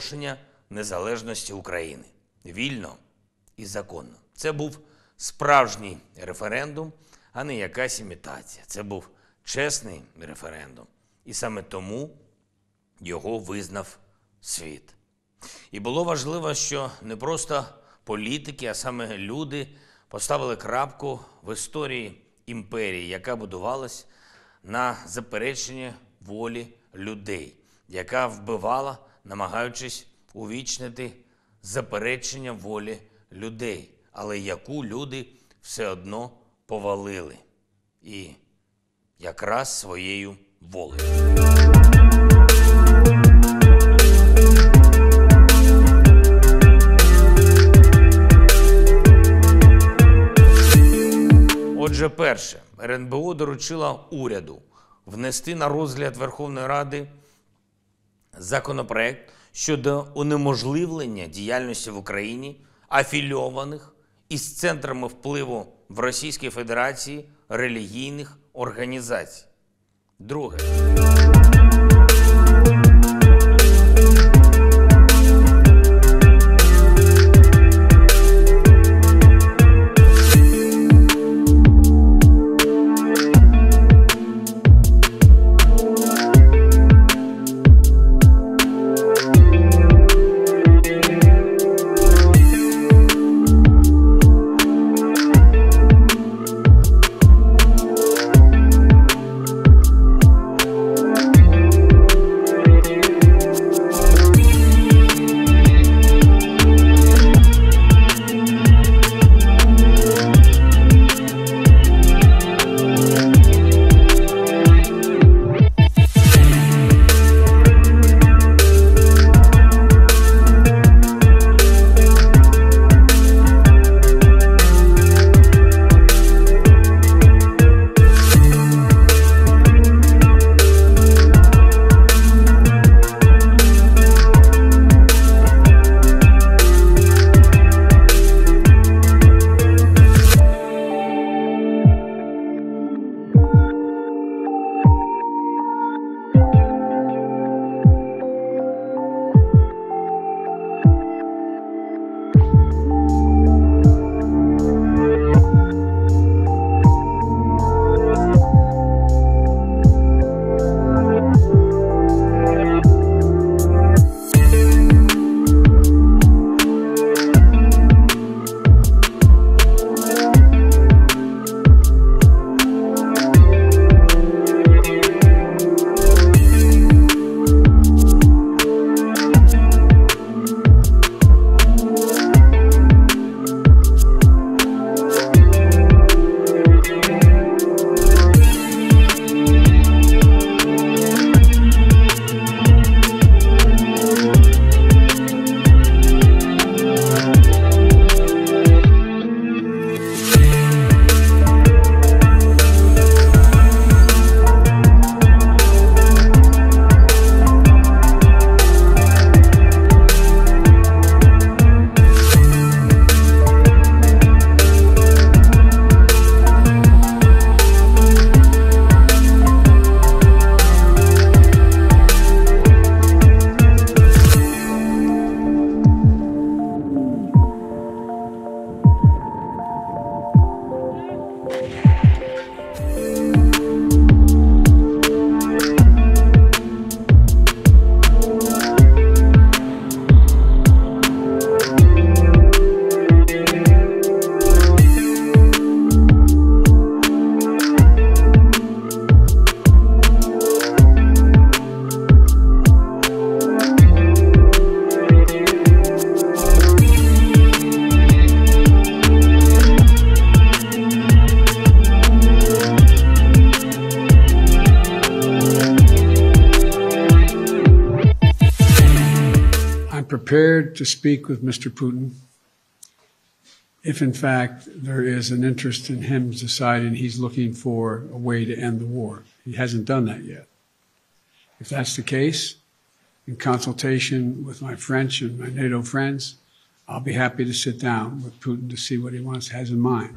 проголошення незалежності України вільно і законно. Це був справжній референдум, а не якась імітація. Це був чесний референдум. І саме тому його визнав світ. І було важливо, що не просто політики, а саме люди поставили крапку в історії імперії, яка будувалась на запереченні волі людей, яка вбивала, намагаючись увічнити заперечення волі людей, але яку люди все одно повалили. І якраз своєю волею. Отже, перше, РНБО доручила уряду внести на розгляд Верховної Ради законопроект щодо унеможливлення діяльності в Україні афільованих із центрами впливу в Російській Федерації релігійних організацій. Друге. Prepared to speak with Mr. Putin if, in fact, there is an interest in him deciding he's looking for a way to end the war. He hasn't done that yet. If that's the case, in consultation with my French and my NATO friends, I'll be happy to sit down with Putin to see what he wants has in mind.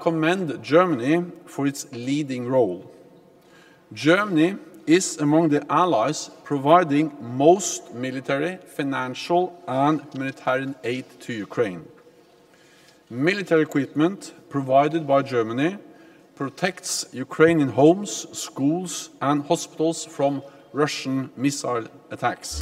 Commend Germany for its leading role. Germany is among the allies providing most military, financial, and humanitarian aid to Ukraine. Military equipment provided by Germany protects Ukrainian homes, schools, and hospitals from Russian missile attacks.